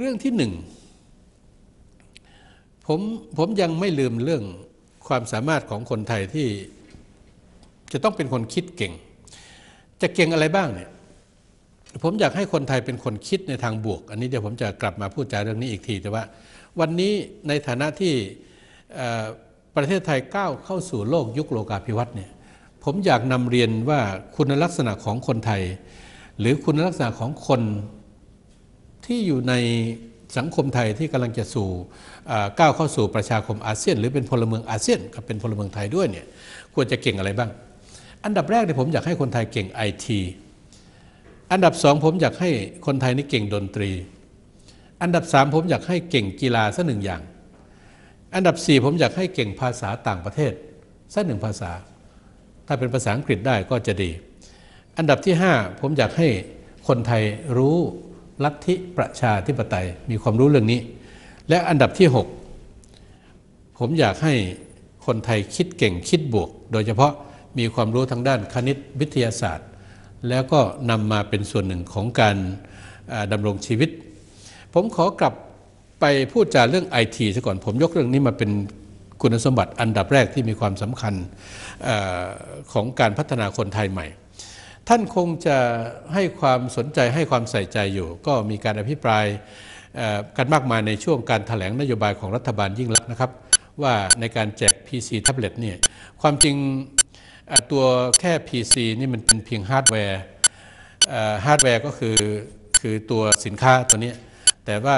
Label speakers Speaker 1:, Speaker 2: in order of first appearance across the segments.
Speaker 1: เรื่องที่หนึ่งผมผมยังไม่ลืมเรื่องความสามารถของคนไทยที่จะต้องเป็นคนคิดเก่ง จะเก่งอะไรบ้างเนี่ยผมอยากให้คนไทยเป็นคนคิดในทางบวก อันนี้เดี๋ยวผมจะกลับมาพูดจาเรื่องนี้อีกทีแต่ว่า วันนี้ในฐานะที่ประเทศไทยก้าวเข้าสู่โลกยุคโลกาภิวัตน์เนี่ยผมอยากนำเรียนว่าคุณลักษณะของคนไทย หรือคุณลักษณะของคน ที่อยู่ในสังคมไทยที่กำลังจะสู่ก้าวเข้าสู่ประชาคมอาเซียน หรือเป็นพลเมืองอาเซียนกับเป็นพลเมืองไทยด้วยเนี่ยควรจะเก่งอะไรบ้าง อันดับแรกเนี่ยผมอยากให้คนไทยเก่งไอทีอันดับสองผมอยากให้คนไทยนี่เก่งดนตรี อันดับสามผมอยากให้เก่งกีฬาสักหนึ่งอย่าง อันดับสี่ผมอยากให้เก่งภาษาต่างประเทศสักหนึ่งภาษา ถ้าเป็นภาษาอังกฤษได้ก็จะดี อันดับที่ห้าผมอยากให้คนไทยรู้ ลัทธิประชาธิปไตยมีความรู้เรื่องนี้ และอันดับที่ 6 ผมอยากให้คนไทยคิดเก่งคิดบวก โดยเฉพาะมีความรู้ทางด้านคณิตวิทยาศาสตร์ แล้วก็นำมาเป็นส่วนหนึ่งของการดำรงชีวิต ผมขอกลับไปพูดจาเรื่องไอทีซะก่อนผมยกเรื่องนี้มาเป็นคุณสมบัติอันดับแรกที่มีความสำคัญของการพัฒนาคนไทยใหม่ ท่านคงจะให้ความสนใจให้ความใส่ใจอยู่ ก็มีการอภิปรายกันมากมายในช่วงการแถลงนโยบายของรัฐบาลยิ่งลักษณ์นะครับ ว่าในการแจก PC แท็บเล็ตเนี่ยความจริงตัวแค่ PC นี่มันเป็นเพียงฮาร์ดแวร์ฮาร์ดแวร์ก็คือคือตัวสินค้าตัวนี้ แต่ว่า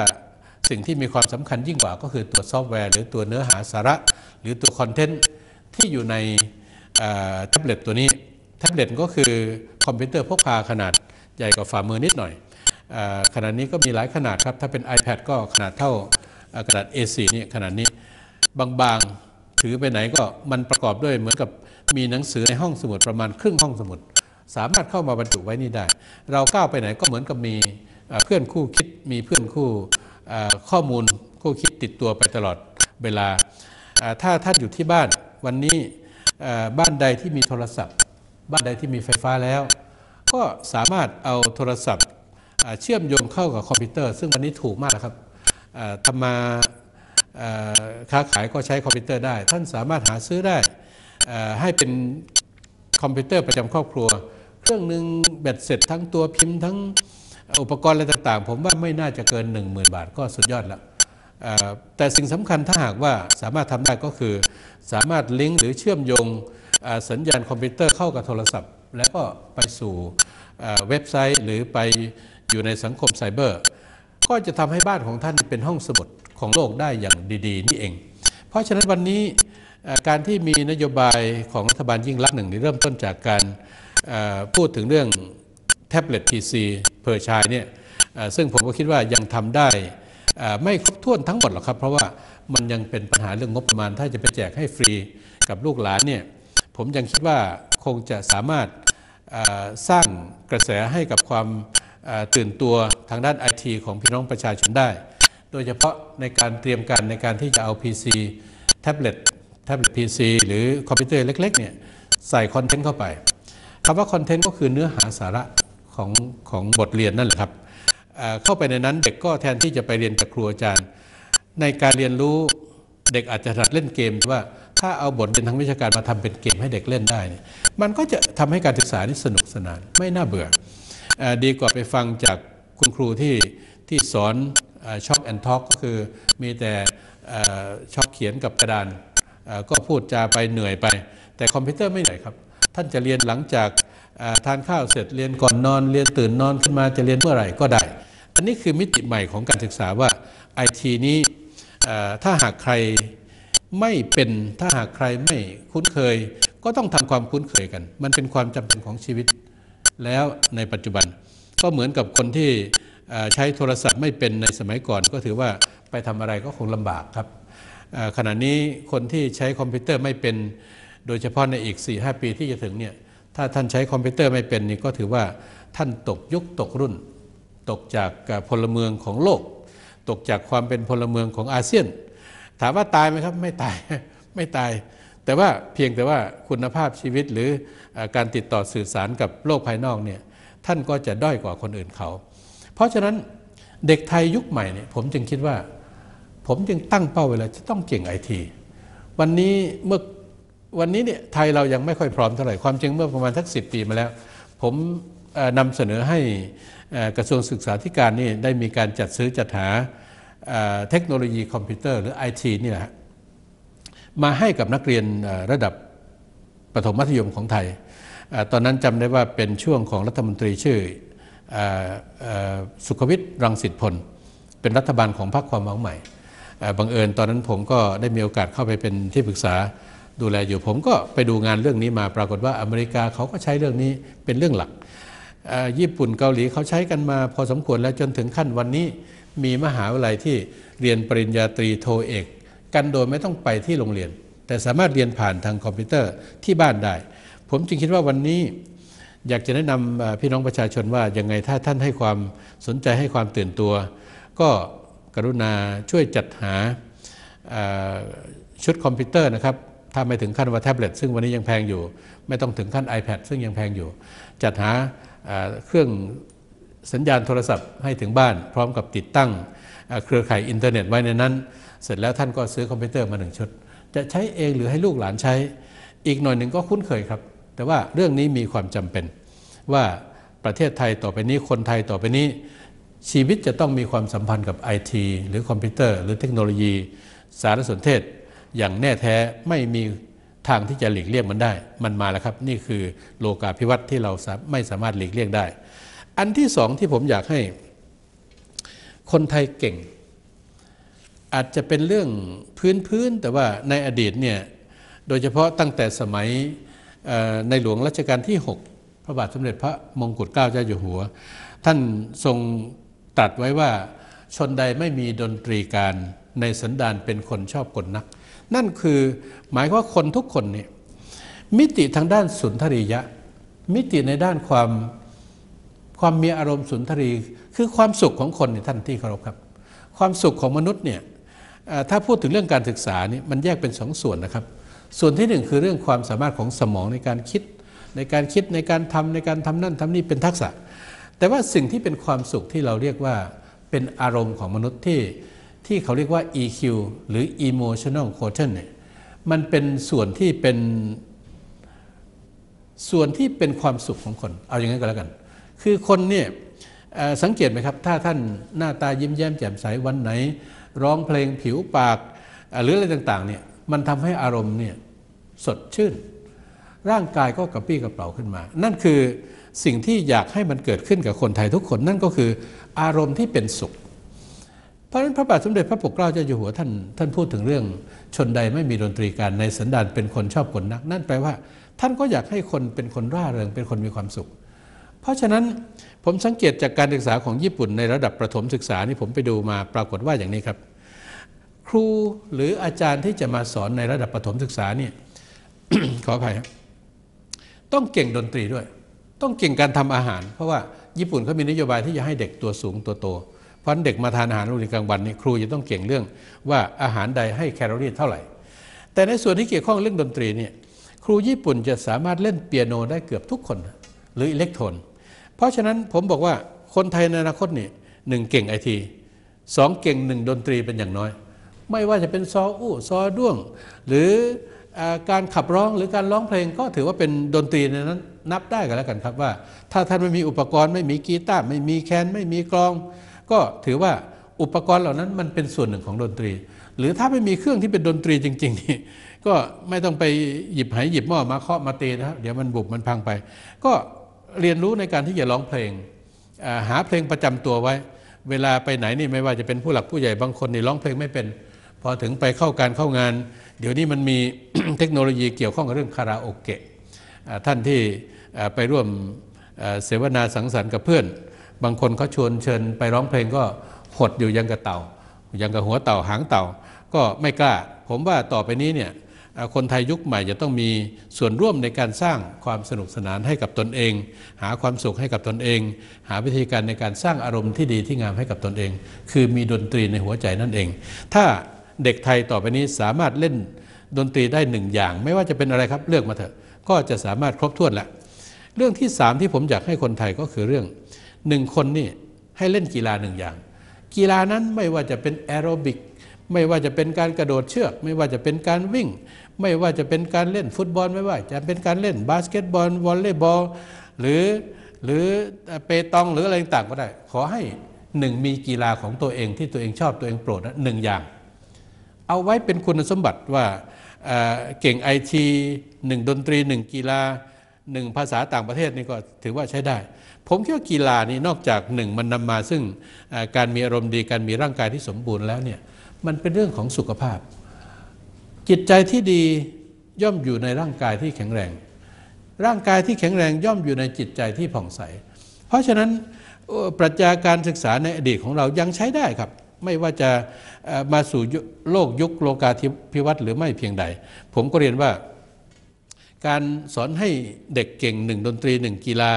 Speaker 1: สิ่งที่มีความสำคัญยิ่งกว่าก็คือตัวซอฟต์แวร์ หรือตัวเนื้อหาสาระ หรือตัวคอนเทนต์ที่อยู่ในแท็บเล็ตตัวนี้ แท็บเล็ตก็คือคอมพิวเตอร์พกพาขนาดใหญ่กว่าฝ่ามือนิดหน่อยขนาดนี้ก็มีหลายขนาดครับ ถ้าเป็น iPad ก็ขนาดเท่ากระดาษ A4 นี่ขนาดนี้บางๆถือไปไหนก็มันประกอบด้วยเหมือนกับมีหนังสือในห้องสมุดประมาณครึ่งห้องสมุด สามารถเข้ามาบรรจุไว้นี่ได้ เราก้าวไปไหนก็เหมือนกับมีเพื่อนคู่คิดมีเพื่อนคู่ข้อมูลคู่คิดติดตัวไปตลอดเวลา ถ้าท่านอยู่ที่บ้านวันนี้บ้านใดที่มีโทรศัพท์ บ้านใดที่มีไฟฟ้าแล้ว ก็สามารถเอาโทรศัพท์เชื่อมโยงเข้ากับคอมพิวเตอร์ ซึ่งวันนี้ถูกมากนะครับทำมาค้าขายก็ใช้คอมพิวเตอร์ได้ ท่านสามารถหาซื้อได้ให้เป็นคอมพิวเตอร์ประจำครอบครัว เครื่องหนึ่งเบ็ดเสร็จทั้งตัวพิมพ์ทั้งอุปกรณ์อะไรต่างๆ ผมว่าไม่น่าจะเกิน 10,000 บาทก็สุดยอดแล้วแต่สิ่งสำคัญถ้าหากว่าสามารถทำได้ก็คือ สามารถลิงก์หรือเชื่อมโยง สัญญาณคอมพิวเตอร์เข้ากับโทรศัพท์ แล้วก็ไปสู่เว็บไซต์หรือไปอยู่ในสังคมไซเบอร์ ก็จะทำให้บ้านของท่านเป็นห้องสมุดของโลกได้อย่างดี ๆ นี่เอง เพราะฉะนั้นวันนี้การที่มีนโยบายของรัฐบาลยิ่งลักษณ์หนึ่งเริ่มต้นจากการพูดถึงเรื่อง tablet PC per child เนี่ยซึ่งผมก็คิดว่ายังทำได้ไม่ครบถ้วนทั้งหมดหรอกครับ เพราะว่ามันยังเป็นปัญหาเรื่องงบประมาณ ถ้าจะไปแจกให้ฟรีกับลูกหลานเนี่ย ผมยังคิดว่าคงจะสามารถสร้างกระแสให้กับความตื่นตัวทางด้านไอทีของพี่น้องประชาชนได้ โดยเฉพาะในการเตรียมการในการที่จะเอา PC แท็บเล็ตแท็บเล็ต PC หรือคอมพิวเตอร์เล็กๆเนี่ยใส่คอนเทนต์เข้าไปคำว่าคอนเทนต์ก็คือเนื้อหาสาระของของบทเรียนนั่นแหละครับเข้าไปในนั้นเด็กก็แทนที่จะไปเรียนจากครูอาจารย์ ในการเรียนรู้เด็กอาจจะถนัดเล่นเกมว่า ถ้าเอาบทเรียนทางวิชาการมาทำเป็นเกมให้เด็กเล่นได้เนี่ยมันก็จะทำให้การศึกษานี่สนุกสนาน ไม่น่าเบื่ออดีกว่าไปฟังจากคุณครูที่ที่สอน chalk and talk ก็คือมีแต่ชอล์กเขียนกับกระดานก็พูดจาไปเหนื่อยไป แต่คอมพิวเตอร์ไม่เหนื่อยครับ ท่านจะเรียนหลังจากทานข้าวเสร็จเรียนก่อนนอนเรียนตื่นนอนขึ้นมาจะเรียนเมื่อไหร่ก็ได้ อันนี้คือมิติใหม่ของการศึกษาว่าไอทีนี้ถ้าหากใคร ไม่เป็นถ้าหากใครไม่คุ้นเคย ก็ต้องทำความคุ้นเคยกัน มันเป็นความจำเป็นของชีวิต แล้วในปัจจุบัน ก็เหมือนกับคนที่ใช้โทรศัพท์ไม่เป็นในสมัยก่อน ก็ถือว่าไปทำอะไรก็คงลำบากครับขณะนี้คนที่ใช้คอมพิวเตอร์ไม่เป็น โดยเฉพาะในอีก 4-5 ปีที่จะถึงเนี่ยถ้าท่านใช้คอมพิวเตอร์ไม่เป็นนี่ก็ถือว่าท่านตกยุคตกรุ่น ตกจากพลเมืองของโลก ตกจากความเป็นพลเมืองของอาเซียน ถามว่าตายไหมครับ ไม่ตายไม่ตาย แต่ว่าเพียงแต่ว่าคุณภาพชีวิตหรือการติดต่อสื่อสารกับโลกภายนอกเนี่ยท่านก็จะด้อยกว่าคนอื่นเขา เพราะฉะนั้นเด็กไทยยุคใหม่เนี่ยผมจึงคิดว่า ผมจึงตั้งเป้าไว้แล้วจะต้องเก่งไอทีวันนี้เมื่อวันนี้เนี่ยไทยเรายังไม่ค่อยพร้อมเท่าไหร่ความจริงเมื่อประมาณทักสิปีมาแล้ว ผมนำเสนอให้กระทรวงศึกษาธิการนี่ได้มีการจัดซื้อจัดหา เทคโนโลยีคอมพิวเตอร์หรือไอทีนี่แหละมาให้กับนักเรียนระดับประถมมัธยมของไทย ตอนนั้นจำได้ว่าเป็นช่วงของรัฐมนตรีชื่อออสุขวิทย์รังสิตพล เป็นรัฐบาลของพรรคความหวังใหม่บังเอิญตอนนั้นผมก็ได้มีโอกาสเข้าไปเป็นที่ปรึกษาดูแลอยู่ผมก็ไปดูงานเรื่องนี้มาปรากฏว่าอเมริกาเขาก็ใช้เรื่องนี้เป็นเรื่องหลัก ญี่ปุ่นเกาหลีเขาใช้กันมาพอสมควรแล้วจนถึงขั้นวันนี้ มีมหาวิทยาลัยที่เรียนปริญญาตรีโทเอก กันโดยไม่ต้องไปที่โรงเรียน แต่สามารถเรียนผ่านทางคอมพิวเตอร์ที่บ้านได้ ผมจึงคิดว่าวันนี้อยากจะแนะนำพี่น้องประชาชนว่ายังไงถ้าท่านให้ความสนใจให้ความตื่นตัว ก็กรุณาช่วยจัดหาชุดคอมพิวเตอร์นะครับถ้าไม่ถึงขั้นว่าแท็บเล็ตซึ่งวันนี้ยังแพงอยู่ ไม่ต้องถึงขั้น iPad ซึ่งยังแพงอยู่ จัดหาเครื่อง สัญญาณโทรศัพท์ให้ถึงบ้าน พร้อมกับติดตั้งเครือข่ายอินเทอร์เน็ตไว้ในนั้น เสร็จแล้วท่านก็ซื้อคอมพิวเตอร์มาหนึ่งชุด จะใช้เองหรือให้ลูกหลานใช้อีกหน่อยหนึ่งก็คุ้นเคยครับ แต่ว่าเรื่องนี้มีความจำเป็น ว่าประเทศไทยต่อไปนี้คนไทยต่อไปนี้ ชีวิตจะต้องมีความสัมพันธ์กับไอทีหรือคอมพิวเตอร์ หรือเทคโนโลยี สารสนเทศ อย่างแน่แท้ไม่มีทางที่จะหลีกเลี่ยงมันได้ มันมาแล้วครับ นี่คือโลกาภิวัตน์ที่เราไม่สามารถหลีกเลี่ยงได้ อันที่สองที่ผมอยากให้ คนไทยเก่ง อาจจะเป็นเรื่องพื้นๆแต่ว่าในอดีตเนี่ยโดยเฉพาะตั้งแต่สมัยในหลวงรัชกาลที่ 6 พระบาทสมเด็จพระมงกุฎเกล้าเจ้าอยู่หัว ท่านทรงตรัสไว้ว่าชนใดไม่มีดนตรีการในสันดานเป็นคนชอบกลนัก นั่นคือหมายว่าคนทุกคนเนี่ยมิติทางด้านสุนทรียะ มิติในด้านความ ความมีอารมณ์สุนทรีคือความสุขของคนเนี่ยท่านที่เคารพครับ ความสุขของมนุษย์เนี่ยถ้าพูดถึงเรื่องการศึกษานี่มันแยกเป็นสองส่วนนะครับ ส่วนที่หนึ่งคือเรื่องความสามารถของสมองในการคิด ในการคิดในการทำในการทำนั่นทำนี่เป็นทักษะ แต่ว่าสิ่งที่เป็นความสุขที่เราเรียกว่าเป็นอารมณ์ของมนุษย์ที่ที่เขาเรียกว่า EQ หรือ emotional quotient เนี่ยมันเป็นส่วนที่เป็นส่วนที่เป็นความสุขของคน เอาอย่างนั้นก็แล้วกัน คือคนเนี่ยสังเกตไหมครับ ถ้าท่านหน้าตายิ้มแย้มแจ่มใสวันไหน ร้องเพลงผิวปากหรืออะไรต่างๆเนี่ยมันทำให้อารมณ์เนี่ยสดชื่น ร่างกายก็กระปรี้กระเป๋าขึ้นมา นั่นคือสิ่งที่อยากให้มันเกิดขึ้นกับคนไทยทุกคนนั่นก็คืออารมณ์ที่เป็นสุข เพราะฉะนั้นพระบาทสมเด็จพระปกเกล้าเจ้าอยู่หัวท่านท่านพูดถึงเรื่องชนใดไม่มีดนตรีการในสันดานเป็นคนชอบกลนัก นั่นแปลว่า ท่านก็อยากให้คนเป็นคนร่าเริงเป็นคนมีความสุข เพราะฉะนั้นผมสังเกตจากการศึกษาของญี่ปุ่นในระดับประถมศึกษานี่ผมไปดูมาปรากฏว่าอย่างนี้ครับ ครูหรืออาจารย์ที่จะมาสอนในระดับประถมศึกษาเนี่ยขออภัยต้องเก่งดนตรีด้วย ต้องเก่งการทำอาหาร เพราะว่าญี่ปุ่นเขามีนโยบายที่จะให้เด็กตัวสูงตัวโตเพราะนั้นเด็กมาทานอาหารโรงเรียนกลางวันนี่ครูจะต้องเก่งเรื่องว่าอาหารใดให้แคลอรี่เท่าไหร่ แต่ในส่วนที่เกี่ยวข้องเรื่องดนตรีเนี่ยครูญี่ปุ่นจะสามารถเล่นเปียโนได้เกือบทุกคน หรืออิเล็กโทรน เพราะฉะนั้นผมบอกว่าคนไทยในอนาคตนี่หนึ่งเก่งไอทีสองเก่งหนึ่งดนตรีเป็นอย่างน้อย ไม่ว่าจะเป็นซออู้ซอด้วง หรืออการขับร้องหรือการร้องเพลงก็ถือว่าเป็นดนตรีในนั้นนับได้กันแล้วกันครับว่า ถ้าท่านไม่มีอุปกรณ์ไม่มีกีตาร์ไม่มีแคนไม่มีกลอง ก็ถือว่าอุปกรณ์เหล่านั้นมันเป็นส่วนหนึ่งของดนตรี หรือถ้าไม่มีเครื่องที่เป็นดนตรีจริงๆนี่ก็ไม่ต้องไปหยิบไหหยิบหม้อมาเคาะมาตีนะครับเดี๋ยวมันบุบมันพังไป ก็ เรียนรู้ในการที่จะร้องเพลง หาเพลงประจำตัวไว้ เวลาไปไหนนี่ไม่ว่าจะเป็นผู้หลักผู้ใหญ่บางคนนี่ร้องเพลงไม่เป็น พอถึงไปเข้าการเข้างาน เดี๋ยวนี้มันมีเทคโนโลยีเกี่ยวข้องกับเรื่องคาราโอเกะท่านที่ไปร่วมเสวนาสังสรรค์กับเพื่อน บางคนเขาชวนเชิญไปร้องเพลงก็หดอยู่ยังกับเต่ายังกับหัวเต่าหางเต่าก็ไม่กล้า ผมว่าต่อไปนี้เนี่ย คนไทยยุคใหม่จะต้องมีส่วนร่วมในการสร้างความสนุกสนานให้กับตนเอง หาความสุขให้กับตนเอง หาวิธีการในการสร้างอารมณ์ที่ดีที่งามให้กับตนเอง คือมีดนตรีในหัวใจนั่นเอง ถ้าเด็กไทยต่อไปนี้สามารถเล่นดนตรีได้หนึ่งอย่าง ไม่ว่าจะเป็นอะไรครับเลือกมาเถอะ ก็จะสามารถครบถ้วนละเรื่องที่สามที่ผมอยากให้คนไทยก็คือเรื่องหนึ่งคนนี่ให้เล่นกีฬาหนึ่งอย่าง กีฬานั้นไม่ว่าจะเป็นแอโรบิก ไม่ว่าจะเป็นการกระโดดเชือก ไม่ว่าจะเป็นการวิ่ง ไม่ว่าจะเป็นการเล่นฟุตบอล ไม่ว่าจะเป็นการเล่นบาสเกตบอลวอลเลย์บอลหรือหรือเปตองหรืออะไรต่างก็ได้ ขอให้หนึ่งมีกีฬาของตัวเองที่ตัวเองชอบตัวเองโปรดหนึ่งอย่าง เอาไว้เป็นคุณสมบัติว่าเก่งไอทีหนึ่งดนตรีหนึ่งกีฬาหนึ่งภาษาต่างประเทศนี่ก็ถือว่าใช้ได้ ผมคิดว่ากีฬานี่นอกจากหนึ่งมันนำมาซึ่งการมีอารมณ์ดีการมีร่างกายที่สมบูรณ์แล้วเนี่ย มันเป็นเรื่องของสุขภาพ จิตใจที่ดีย่อมอยู่ในร่างกายที่แข็งแรง ร่างกายที่แข็งแรงย่อมอยู่ในจิตใจที่ผ่องใส เพราะฉะนั้นปรัชญาการศึกษาในอดีตของเรายังใช้ได้ครับ ไม่ว่าจะมาสู่โลกยุคโลกาภิวัตน์หรือไม่เพียงใด ผมก็เรียนว่า การสอนให้เด็กเก่งหนึ่งดนตรีหนึ่งกีฬา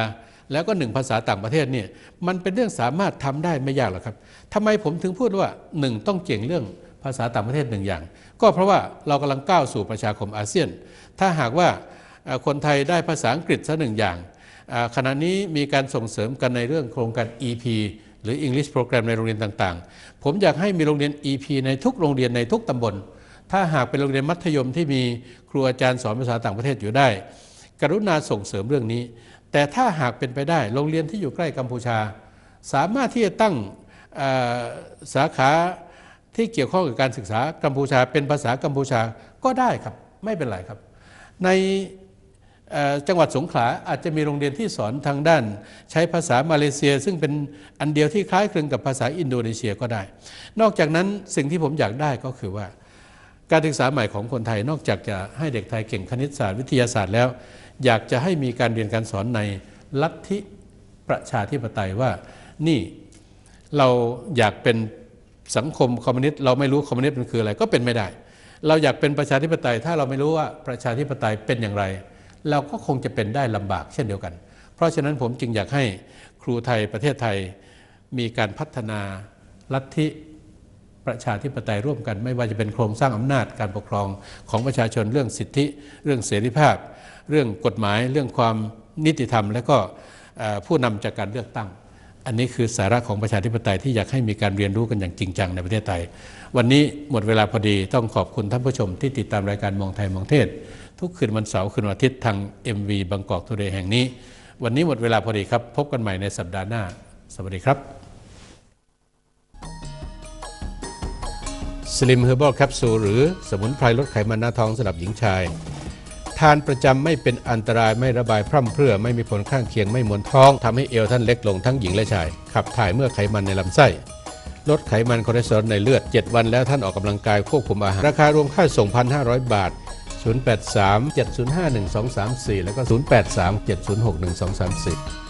Speaker 1: แล้วก็หนึ่งภาษาต่างประเทศเนี่ยมันเป็นเรื่องสามารถทำได้ไม่ยากหรอกครับทำไมผมถึงพูดว่าหนึ่งต้องเก่งเรื่องภาษาต่างประเทศหนึ่งอย่าง ก็เพราะว่าเรากำลังก้าวสู่ประชาคมอาเซียน ถ้าหากว่าคนไทยได้ภาษาอังกฤษสักหนึ่งอย่างขณะนี้มีการส่งเสริมกันในเรื่องโครงการ EP หรือ English Program ในโรงเรียนต่างๆ ผมอยากให้มีโรงเรียน EP ในทุกโรงเรียนในทุกตำบล ถ้าหากเป็นโรงเรียนมัธยมที่มีครูอาจารย์สอนภาษาต่างประเทศอยู่ได้ กรุณาส่งเสริมเรื่องนี้ แต่ถ้าหากเป็นไปได้ โรงเรียนที่อยู่ใกล้กัมพูชา สามารถที่จะตั้งสาขาที่เกี่ยวข้องกับการศึกษากัมพูชา เป็นภาษากัมพูชาก็ได้ครับ ไม่เป็นไรครับ ในจังหวัดสงขลาอาจจะมีโรงเรียนที่สอนทางด้าน ใช้ภาษามาเลเซีย ซึ่งเป็นอันเดียวที่คล้ายคลึงกับภาษาอินโดนีเซียก็ได้ นอกจากนั้นสิ่งที่ผมอยากได้ก็คือว่า การศึกษาใหม่ของคนไทยนอกจากจะให้เด็กไทยเก่งคณิตศาสตร์วิทยาศาสตร์แล้ว อยากจะให้มีการเรียนการสอนในลัทธิประชาธิปไตยว่านี่เราอยากเป็นสังคมคอมมิวนิสต์เราไม่รู้คอมมิวนิสต์มันคืออะไรก็เป็นไม่ได้ เราอยากเป็นประชาธิปไตย ถ้าเราไม่รู้ว่าประชาธิปไตยเป็นอย่างไร เราก็คงจะเป็นได้ลำบากเช่นเดียวกัน เพราะฉะนั้นผมจึงอยากให้ครูไทยประเทศไทยมีการพัฒนาลัทธิประชาธิปไตยร่วมกัน ไม่ว่าจะเป็นโครงสร้างอำนาจการปกครองของประชาชนเรื่องสิทธิ เรื่องเสรีภาพ เรื่องกฎหมายเรื่องความนิติธรรม และก็ผู้นำจากการเลือกตั้ง อันนี้คือสาระของประชาธิปไตยที่อยากให้มีการเรียนรู้กันอย่างจริงจังในประเทศไทย วันนี้หมดเวลาพอดีต้องขอบคุณท่านผู้ชมที่ติดตามรายการมองไทยมองเทศ ทุกคืนวันเสาร์คืนวันอาทิตย์ทาง MV บางกอกทูเดย์แห่งนี้ วันนี้หมดเวลาพอดีครับพบกันใหม่ในสัปดาห์หน้า สวัสดีครับสลิมเฮอร์บ l ลแคปซูลหรือสมุนไพรลดไขมันหน้าท้องสำหรับหญิงชาย ทานประจำไม่เป็นอันตรายไม่ระบายพร่ำเพรื่อไม่มีผลข้างเคียงไม่มวนท้องทำให้เอวท่านเล็กลงทั้งหญิงและชาย ขับถ่ายเมือกไขมันในลำไส้ลดไขมันคอเลสเตอรอลในเลือด 7 วันแล้วท่านออกกำลังกายควบคุมอาหาร ราคารวมค่าส่ง 1,500 บาท 083 705 1234 แล้วก็ 083 706 1234